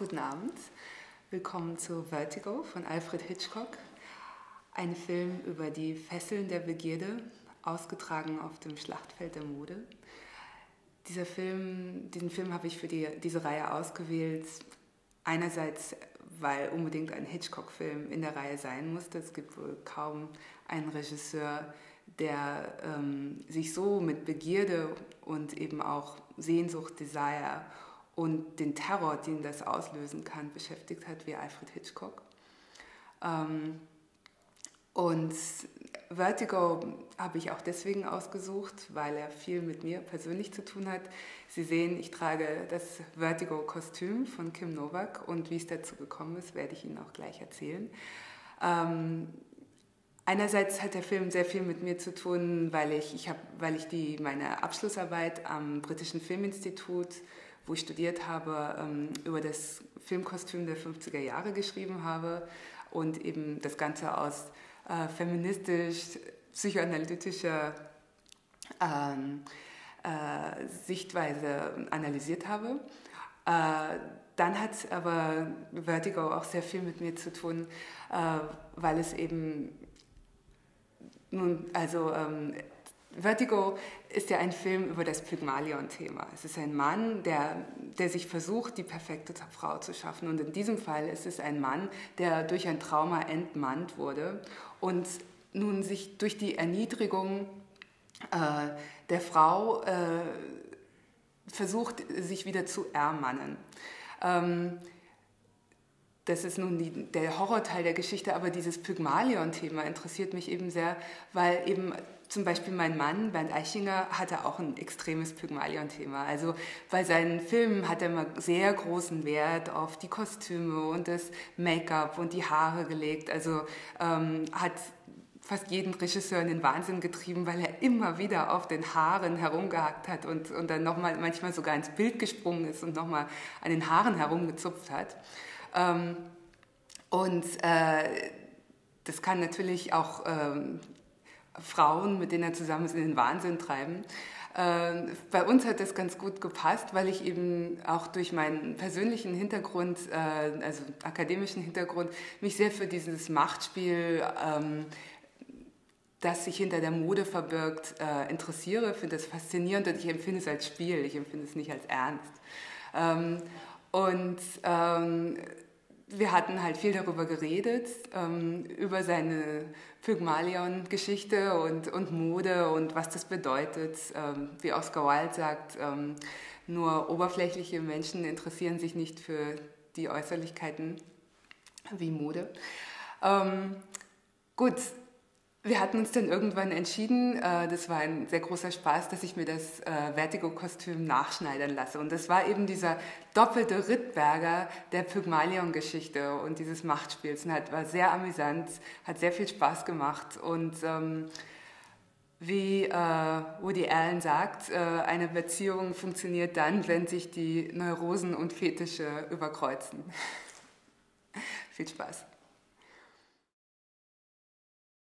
Guten Abend. Willkommen zu Vertigo von Alfred Hitchcock. Ein Film über die Fesseln der Begierde, ausgetragen auf dem Schlachtfeld der Mode. Dieser Film, diesen Film habe ich für die, diese Reihe ausgewählt. Einerseits, weil unbedingt ein Hitchcock-Film in der Reihe sein musste. Es gibt wohl kaum einen Regisseur, der ähm, sich so mit Begierde und eben auch Sehnsucht, Desire und den Terror, den das auslösen kann, beschäftigt hat, wie Alfred Hitchcock. Ähm, und Vertigo habe ich auch deswegen ausgesucht, weil er viel mit mir persönlich zu tun hat. Sie sehen, ich trage das Vertigo-Kostüm von Kim Novak und wie es dazu gekommen ist, werde ich Ihnen auch gleich erzählen. Ähm, einerseits hat der Film sehr viel mit mir zu tun, weil ich, ich, hab, weil ich die, meine Abschlussarbeit am Britischen Filminstitut wo ich studiert habe, ähm, über das Filmkostüm der 50er Jahre geschrieben habe und eben das Ganze aus äh, feministisch, psychoanalytischer ähm, äh, Sichtweise analysiert habe. Äh, dann hat aber Vertigo auch sehr viel mit mir zu tun, äh, weil es eben nun, also ähm, Vertigo ist ja ein Film über das Pygmalion-Thema. Es ist ein Mann, der, der sich versucht, die perfekte Frau zu schaffen. Und in diesem Fall ist es ein Mann, der durch ein Trauma entmannt wurde und nun sich durch die Erniedrigung äh, der Frau äh, versucht, sich wieder zu ermannen. Ähm, das ist nun die, der Horrorteil der Geschichte, aber dieses Pygmalion-Thema interessiert mich eben sehr, weil eben zum Beispiel mein Mann, Bernd Eichinger, hatte auch ein extremes Pygmalion-Thema. Also bei seinen Filmen hat er immer sehr großen Wert auf die Kostüme und das Make-up und die Haare gelegt. Also ähm, hat fast jeden Regisseur in den Wahnsinn getrieben, weil er immer wieder auf den Haaren herumgehackt hat und, und dann nochmal manchmal sogar ins Bild gesprungen ist und nochmal an den Haaren herumgezupft hat. Ähm, und äh, das kann natürlich auch ähm, Frauen, mit denen er zusammen ist, in den Wahnsinn treiben. Äh, bei uns hat das ganz gut gepasst, weil ich eben auch durch meinen persönlichen Hintergrund, äh, also akademischen Hintergrund, mich sehr für dieses Machtspiel, ähm, das sich hinter der Mode verbirgt, äh, interessiere, finde das faszinierend und ich empfinde es als Spiel, ich empfinde es nicht als Ernst. Ähm, und ähm, wir hatten halt viel darüber geredet, ähm, über seine Pygmalion-Geschichte und, und Mode und was das bedeutet. Ähm, wie Oscar Wilde sagt, ähm, nur oberflächliche Menschen interessieren sich nicht für die Äußerlichkeiten wie Mode. Ähm, gut, wir hatten uns dann irgendwann entschieden, äh, das war ein sehr großer Spaß, dass ich mir das äh, Vertigo-Kostüm nachschneidern lasse. Und das war eben dieser doppelte Rittberger der Pygmalion-Geschichte und dieses Machtspiels. Und hat, war sehr amüsant, hat sehr viel Spaß gemacht. Und ähm, wie äh, Woody Allen sagt, äh, eine Beziehung funktioniert dann, wenn sich die Neurosen und Fetische überkreuzen. viel Spaß.